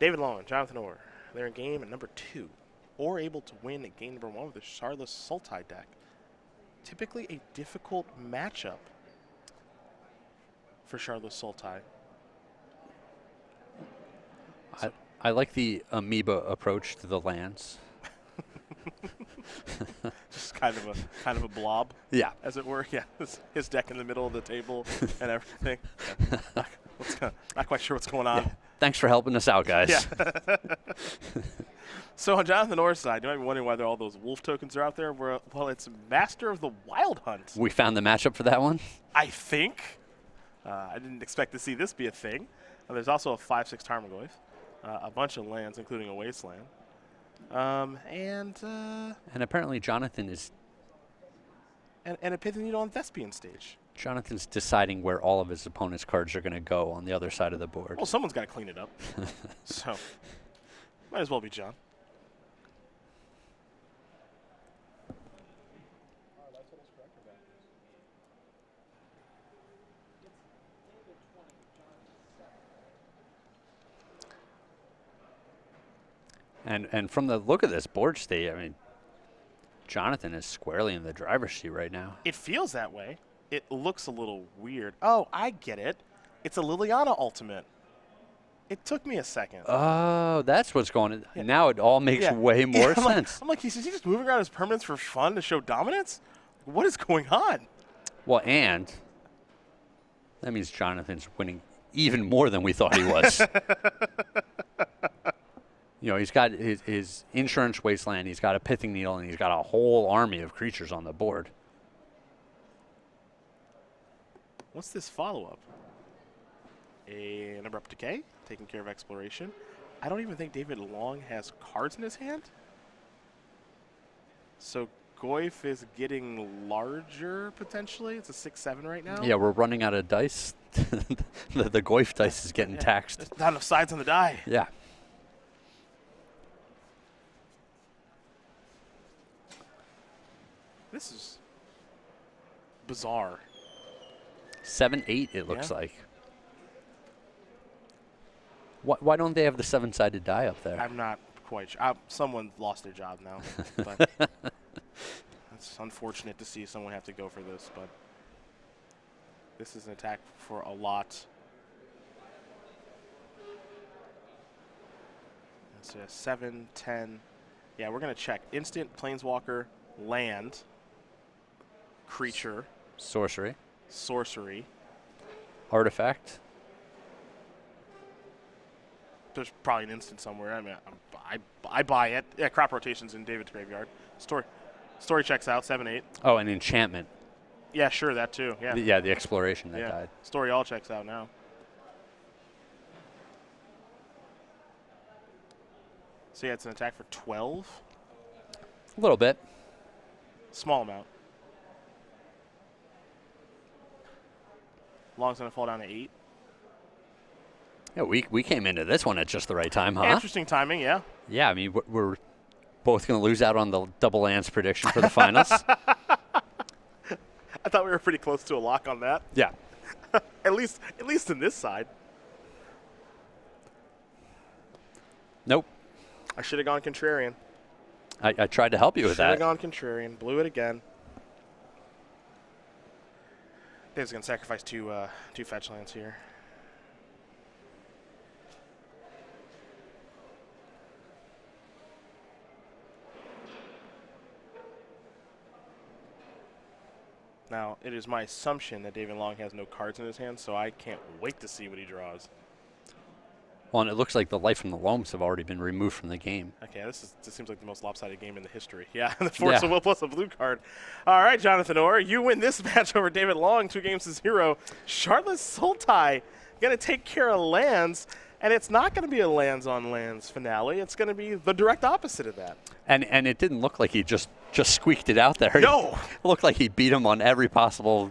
David Long and Jonathan Orr. They're in game at number two, or able to win at game number one with the Charlotte Sultai deck. Typically a difficult matchup for Charlotte Sultai. I, I like the amoeba approach to the lands. Just kind of a kind of a blob, Yeah. as it were. Yeah, his, his deck in the middle of the table and everything. Yeah. Not, not quite sure what's going on. Thanks for helping us out, guys. Yeah. so on Jonathan Orr's side, you might be wondering why there all those wolf tokens are out there. Well, well, it's Master of the Wild Hunt. We found the matchup for that one. I think. Uh, I didn't expect to see this be a thing. Uh, there's also a 5-6 Tarmogoyf, uh, a bunch of lands, including a Wasteland. Um, and, uh, And apparently Jonathan is and, and a Pithing Needle on Thespian stage. Jonathan's deciding where all of his opponent's cards are going to go on the other side of the board. Well, someone's got to clean it up. so, might as well be John. And and from the look of this board state, I mean, Jonathan is squarely in the driver's seat right now. It feels that way. It looks a little weird. Oh, I get it. It's a Liliana ultimate. It took me a second. Oh, that's what's going on. Now it all makes Yeah. way Yeah, more I'm like- sense. I'm like, is he just moving around his permanents for fun to show dominance? What is going on? Well, and that means Jonathan's winning even more than we thought he was. you know, he's got his, his insurance wasteland, he's got a pithing needle, and he's got a whole army of creatures on the board. What's this follow up? A an abrupt decay, taking care of exploration. I don't even think David Long has cards in his hand. So Goyf is getting larger potentially. It's a six seven right now. Yeah, we're running out of dice. the, the Goyf dice is getting taxed. There's not enough sides on the die. Yeah. This is bizarre. Seven, eight, it looks Yeah. like. Why, why don't they have the seven sided die up there? I'm not quite sure. Uh, someone lost their job now, but it's unfortunate to see someone have to go for this. But this is an attack for a lot. So yeah, seven, ten. Yeah, we're gonna check instant planeswalker, land, creature, Sorcery. Sorcery. Artifact. There's probably an instant somewhere. I mean, I, I, I buy it. Yeah, crop rotations in David's graveyard. Story, story checks out. Seven, eight. Oh, an enchantment. Yeah, sure, that too. Yeah. The- yeah, the exploration that yeah. died. Story all checks out now. So yeah, it's an attack for 12. A little bit. Small amount. Long's gonna fall down to eight. Yeah, we, we came into this one at just the right time, huh? Interesting timing, yeah. Yeah, I mean, we're, both going to lose out on the double lands prediction for the finals. I thought we were pretty close to a lock on that. yeah. At least, at least in this side. Nope. I should have gone contrarian. I, I tried to help you with Should have that. gone contrarian. Blew it again. Dave's gonna sacrifice two uh, two fetch lands here. Now, it is my assumption that David Long has no cards in his hand, so I can't wait to see what he draws. Well, and it looks like the life from the Loams have already been removed from the game. Okay, this is this seems like the most lopsided game in the history. Yeah, the force Yeah. of will plus a blue card. All right, Jonathan Orr, you win this match over David Long, two games to zero. Charlotte Sultai gonna take care of lands, and it's not gonna be a lands on lands finale. It's gonna be the direct opposite of that. And and it didn't look like he just just squeaked it out there. No. it looked like he beat him on every possible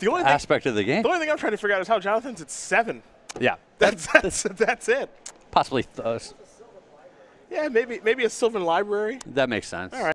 The only thing, aspect of the game. the only thing I'm trying to figure out is how Jonathan's at seven. Yeah. That's that's that's it. Possibly th- uh, Yeah, maybe maybe a Sylvan Library. that makes sense. All right.